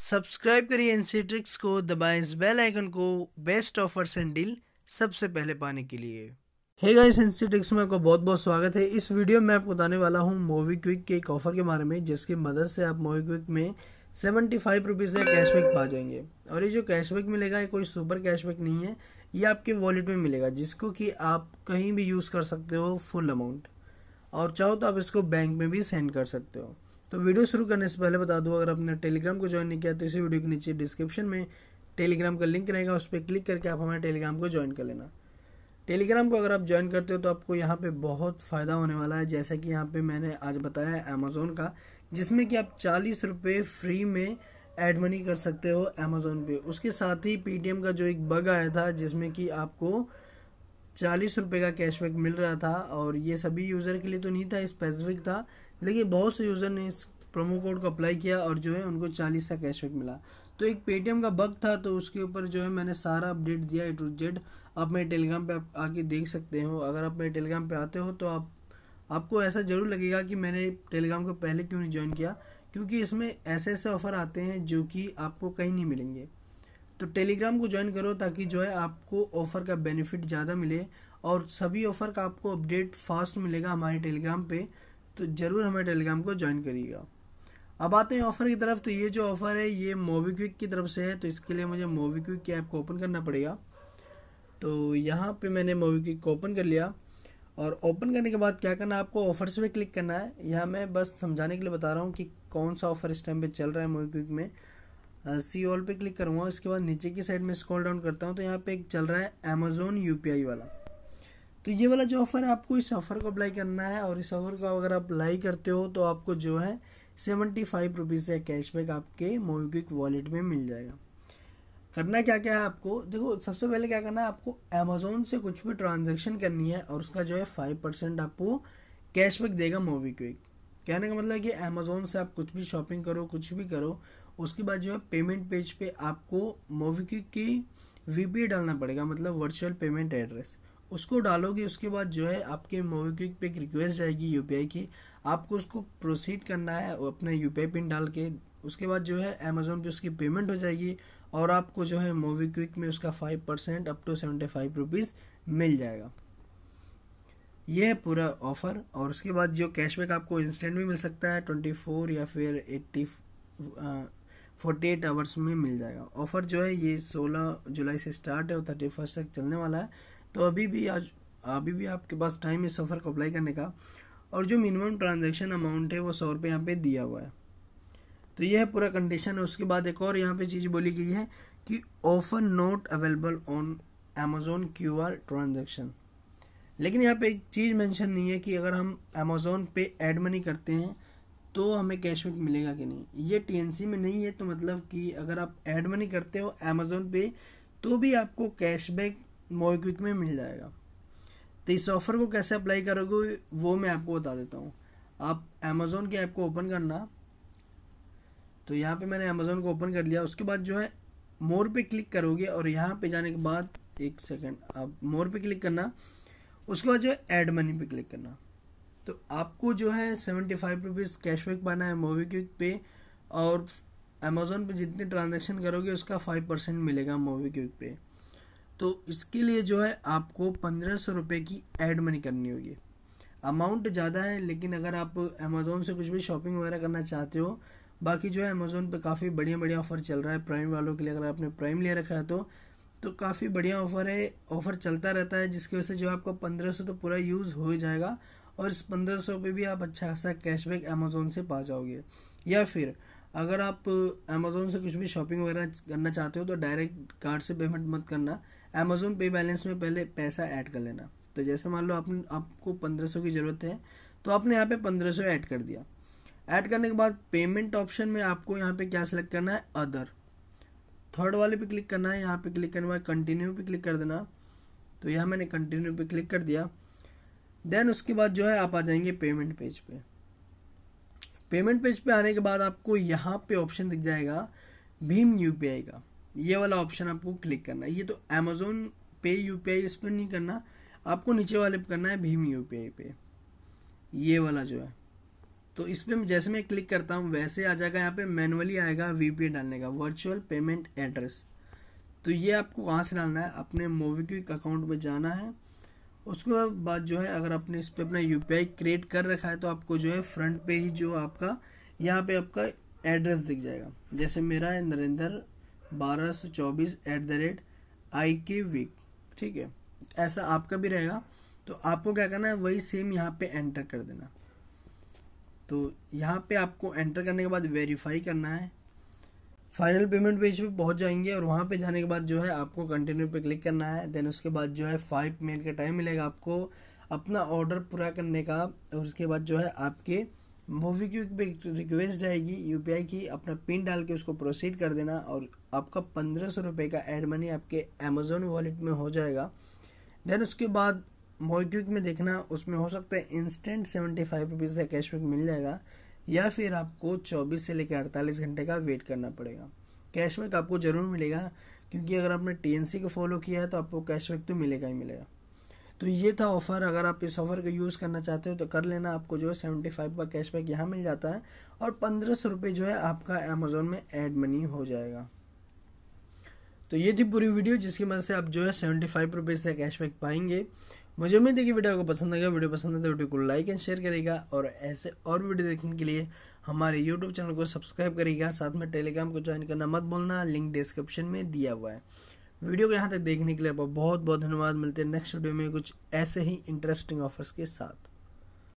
Subscribe करिए NC tricks को, दबाएँ इस बेल आइकन को, बेस्ट ऑफर्स एंड डील सबसे पहले पाने के लिए। हे गाइस एनसी ट्रिक्स में आपका बहुत बहुत स्वागत है। इस वीडियो में आपको बताने वाला हूँ मूवी क्विक के एक ऑफ़र के बारे में, जिसकी मदद से आप मूवी क्विक में सेवेंटी फाइव रुपीज़ का कैशबैक पा जाएँगे। और ये जो कैशबैक मिलेगा, ये कोई सुपर कैशबैक नहीं है, ये आपके वॉलेट में मिलेगा, जिसको कि आप कहीं भी यूज़ कर सकते हो फुल अमाउंट और चाहो तो आप इसको बैंक में भी सेंड कर सकते हो। तो वीडियो शुरू करने से पहले बता दूँ, अगर आपने टेलीग्राम को ज्वाइन नहीं किया तो इसी वीडियो के नीचे डिस्क्रिप्शन में टेलीग्राम का लिंक रहेगा, उस पर क्लिक करके आप हमारे टेलीग्राम को ज्वाइन कर लेना। टेलीग्राम को अगर आप ज्वाइन करते हो तो आपको यहाँ पे बहुत फ़ायदा होने वाला है, जैसा कि यहाँ पे मैंने आज बताया है अमेज़ोन का, जिसमें कि आप चालीस रुपये फ्री में एड मनी कर सकते हो अमेज़ोन पे। उसके साथ ही पेटीएम का जो एक बग आया था, जिसमें कि आपको चालीस रुपये का कैशबैक मिल रहा था, और ये सभी यूज़र के लिए तो नहीं था स्पेसिफिक था। लेकिन बहुत से यूज़र ने इस प्रोमो कोड को अप्लाई किया और जो है उनको चालीस का कैशबैक मिला। तो एक पेटीएम का बग था तो उसके ऊपर जो है मैंने सारा अपडेट दिया ए टू जेड आप मेरे टेलीग्राम पे आके देख सकते हो। अगर आप मेरे टेलीग्राम पे आते हो तो आप, आपको ऐसा ज़रूर लगेगा कि मैंने टेलीग्राम को पहले क्यों नहीं ज्वाइन किया? क्योंकि इसमें ऐसे ऐसे ऑफ़र आते हैं जो कि आपको कहीं नहीं मिलेंगे। तो टेलीग्राम को ज्वाइन करो ताकि जो है आपको ऑफ़र का बेनिफिट ज़्यादा मिले और सभी ऑफ़र का आपको अपडेट फास्ट मिलेगा हमारे टेलीग्राम पे। तो ज़रूर हमारे टेलीग्राम को ज्वाइन करिएगा। अब आते हैं ऑफ़र की तरफ़ तो ये जो ऑफ़र है, ये मोबीक्विक की तरफ़ से है तो इसके लिए मुझे मोबीक्विक की ऐप को ओपन करना पड़ेगा। तो यहाँ पे मैंने मोबीक्विक को ओपन कर लिया, और ओपन करने के बाद क्या करना है, आपको ऑफर्स पे क्लिक करना है। यहाँ मैं बस समझाने के लिए बता रहा हूँ कि कौन सा ऑफ़र इस टाइम पे चल रहा है मोबीक्विक में। सी ऑल पे क्लिक करूँगा इसके बाद नीचे की साइड में स्क्रॉल डाउन करता हूँ तो यहाँ पे एक चल रहा है अमेजोन यू वाला। तो ये वाला जो ऑफ़र है, आपको इस ऑफ़र को अप्लाई करना है और इस ऑफ़र को अगर आप अप्लाई करते हो तो आपको जो है सेवेंटी फाइव रुपीज़ का कैशबैक आपके मोबिक्विक वॉलेट में मिल जाएगा। करना क्या क्या है आपको? देखो, सबसे पहले क्या करना है, आपको अमेजोन से कुछ भी ट्रांजेक्शन करनी है और उसका जो है फाइव परसेंट आपको कैशबैक देगा मोबिक्विक कहने का मतलब कि अमेजोन से आप कुछ भी शॉपिंग करो, कुछ भी करो, उसके बाद जो है पेमेंट पेज पे आपको मोबिक्विक की वीपी डालना पड़ेगा मतलब वर्चुअल पेमेंट एड्रेस उसको डालोगे, उसके बाद जो है आपके मोबिक्विक पे एक रिक्वेस्ट जाएगी यूपीआई की। आपको उसको प्रोसीड करना है अपना यूपीआई पिन डाल के। उसके बाद जो है अमेजोन पे उसकी पेमेंट हो जाएगी और आपको जो है मोबिक्विक में उसका five percent up to seventy five rupees मिल जाएगा। ये है पूरा ऑफ़र और उसके बाद जो कैशबैक आपको इंस्टेंट भी मिल सकता है ट्वेंटी फोर या फिर एट्टी फोर्टी एट आवर्स में मिल जाएगा। ऑफ़र जो है ये सोलह जुलाई से स्टार्ट है और थर्टी फ़र्स्ट तक चलने वाला है। तो अभी भी आज, अभी भी आपके पास टाइम है सफ़र को अप्लाई करने का। और जो मिनिमम ट्रांजेक्शन अमाउंट है, वो सौ रुपये यहाँ पे दिया हुआ है। तो यह पूरा कंडीशन है। उसके बाद एक और यहाँ पे चीज़ बोली गई है कि offer not available on Amazon Q R transaction लेकिन यहाँ पे एक चीज़ मेंशन नहीं है कि अगर हम अमेजोन पे ऐड मनी करते हैं तो हमें कैशबैक मिलेगा कि नहीं। ये टीएनसी में नहीं है तो मतलब कि अगर आप ऐड मनी करते हो अमेजोन पे तो भी आपको कैशबैक मोबिक्विक में मिल जाएगा। तो इस ऑफ़र को कैसे अप्लाई करोगे, वो मैं आपको बता देता हूँ। आप अमेज़ोन की ऐप को ओपन करना। तो यहाँ पे मैंने अमेज़ोन को ओपन कर लिया। उसके बाद जो है मोर पे क्लिक करोगे और यहाँ पे जाने के बाद, एक सेकंड आप मोर पे क्लिक करना। उसके बाद जो है ऐड मनी पे क्लिक करना। तो आपको जो है सेवेंटी फाइव रुपीज़ कैशबैक पाना है मोबिक्विक पे और अमेज़ोन पे जितने ट्रांजेक्शन करोगे, उसका फाइव परसेंट मिलेगा मोबिक्विक पे। तो इसके लिए जो है आपको पंद्रह सौ रुपये की एड मनी करनी होगी। अमाउंट ज़्यादा है, लेकिन अगर आप अमेज़ोन से कुछ भी शॉपिंग वगैरह करना चाहते हो, बाकी जो है अमेज़ोन पे काफ़ी बढ़िया बढ़िया ऑफ़र चल रहा है। प्राइम वालों के लिए अगर आपने प्राइम ले रखा है तो तो काफ़ी बढ़िया ऑफ़र है। ऑफ़र चलता रहता है, जिसकी वजह से जो आपका पंद्रह सौ तो पूरा यूज़ हो जाएगा। और इस पंद्रह सौ पे भी आप अच्छा खासा कैशबैक अमेज़ोन से पा जाओगे। या फिर अगर आप अमेज़ोन से कुछ भी शॉपिंग वगैरह करना चाहते हो तो डायरेक्ट कार्ड से पेमेंट मत करना। अमेजोन पे बैलेंस में पहले पैसा ऐड कर लेना। तो जैसे मान लो आपने, आपको पंद्रह सौ की ज़रूरत है तो आपने यहाँ पे पंद्रह सौ ऐड कर दिया। ऐड करने के बाद पेमेंट ऑप्शन में आपको यहाँ पे क्या सिलेक्ट करना है? अदर थर्ड वाले पे क्लिक करना है, यहाँ पे क्लिक करने के बाद कंटिन्यू पे क्लिक कर देना। तो यहाँ मैंने कंटिन्यू पे क्लिक कर दिया। देन उसके बाद जो है, आप आ जाएँगे पेमेंट पेज पे। पेमेंट पेज पे आने के बाद आपको यहाँ पे ऑप्शन दिख जाएगा, भीम यूपीआई का। ये वाला ऑप्शन आपको क्लिक करना है। ये तो अमेजोन पे यूपीआई इस पर नहीं करना, आपको नीचे वाले पे करना है भीम यूपीआई पे। ये वाला जो है। तो इस पर जैसे मैं क्लिक करता हूँ, वैसे आ जाएगा यहाँ पे मैनुअली आएगा वी डालने का वर्चुअल पेमेंट एड्रेस तो ये आपको कहाँ से डालना है, अपने मोवीक्विक अकाउंट में जाना है। उसके बाद जो है, अगर आपने इस पर अपना यूपीआई क्रिएट कर रखा है तो आपको जो है फ्रंट पे ही जो आपका, यहाँ पे आपका एड्रेस दिख जाएगा। जैसे मेरा है नरेंद्र बारह सौ चौबीस एट द रेट आई के ठीक है? ऐसा आपका भी रहेगा। तो आपको क्या करना है, वही सेम यहाँ पे एंटर कर देना। तो यहाँ पे आपको एंटर करने के बाद वेरीफाई करना है। फाइनल पेमेंट पेज पे पहुँच जाएँगे और वहाँ पे जाने के बाद जो है आपको कंटिन्यू पे क्लिक करना है। देन उसके बाद जो है फाइव मिनट का टाइम मिलेगा आपको अपना ऑर्डर पूरा करने का और उसके बाद जो है आपके मूवी की रिक्वेस्ट आएगी यूपीआई की, अपना पिन डाल के उसको प्रोसीड कर देना और आपका पंद्रह सौ रुपये का एड मनी आपके अमेजोन वॉलेट में हो जाएगा। देन उसके बाद मोक्विक में देखना, उसमें हो सकता है इंस्टेंट सेवेंटी फाइव रुपीज़ का कैशबैक मिल जाएगा। या फिर आपको 24 से लेकर 48 घंटे का वेट करना पड़ेगा। कैशबैक आपको ज़रूर मिलेगा, क्योंकि अगर आपने टीएनसी को फॉलो किया है तो आपको कैशबैक तो मिलेगा ही मिलेगा। तो ये था ऑफ़र अगर आप इस ऑफ़र का यूज़ करना चाहते हो तो कर लेना। आपको जो है सेवेंटी फाइव का कैशबैक यहाँ मिल जाता है, और पंद्रह सौ रुपये जो है आपका अमेजोन में एड मनी हो जाएगा। तो ये थी पूरी वीडियो जिसकी मदद से आप जो है सेवेंटी फाइव रुपीज़ का कैशबैक पाएँगे। मुझे उम्मीद है कि वीडियो आपको पसंद आएगा। वीडियो पसंद है तो वीडियो को लाइक एंड शेयर करेगा और ऐसे और वीडियो देखने के लिए हमारे यूट्यूब चैनल को सब्सक्राइब करेगा। साथ में टेलीग्राम को ज्वाइन करना मत बोलना लिंक डिस्क्रिप्शन में दिया हुआ है। वीडियो को यहाँ तक देखने के लिए आपको बहुत बहुत धन्यवाद। मिलते हैं नेक्स्ट वीडियो में कुछ ऐसे ही इंटरेस्टिंग ऑफर्स के साथ।